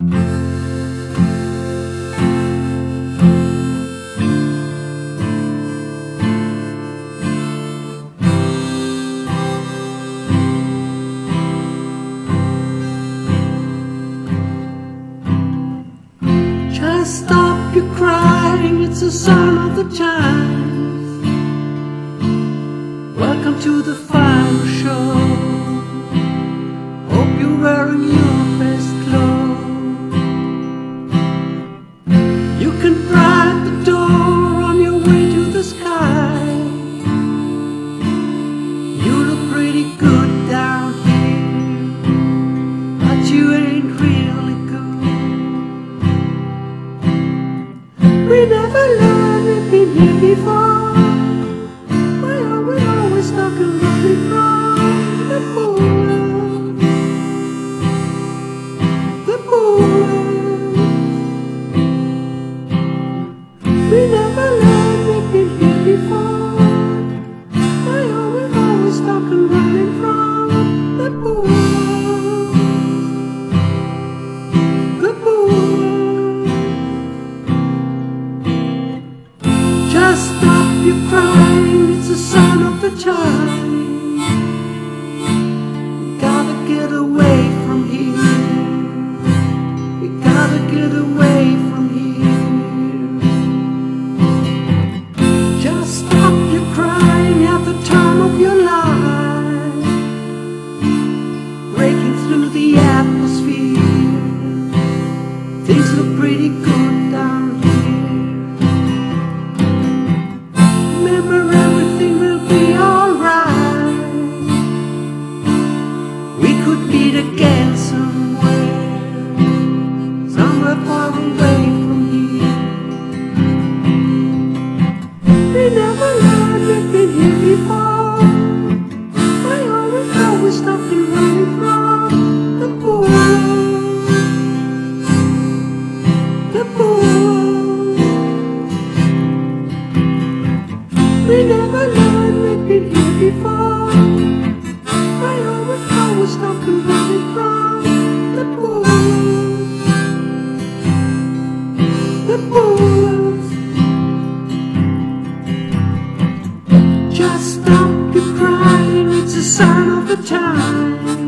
Just stop your crying, it's a sign of the times. Welcome to the final show. We gotta get away from here. We gotta get away from here. Just stop your crying at the time of your life. Breaking through the atmosphere. Things look pretty good. a sign of the times.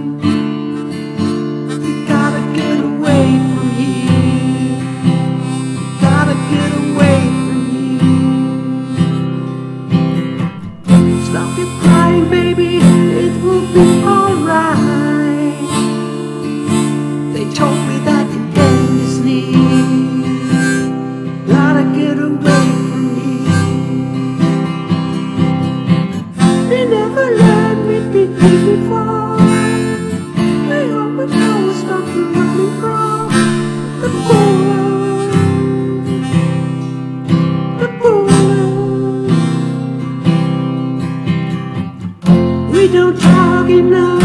We don't talk enough.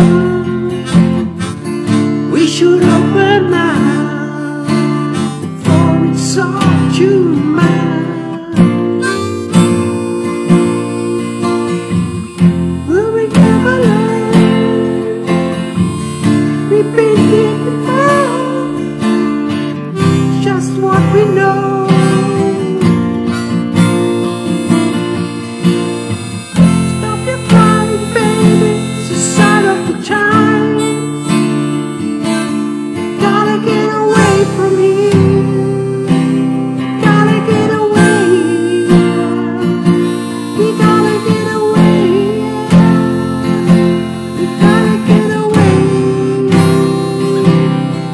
We should open.